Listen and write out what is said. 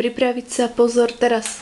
pripraviť sa, pozor teraz.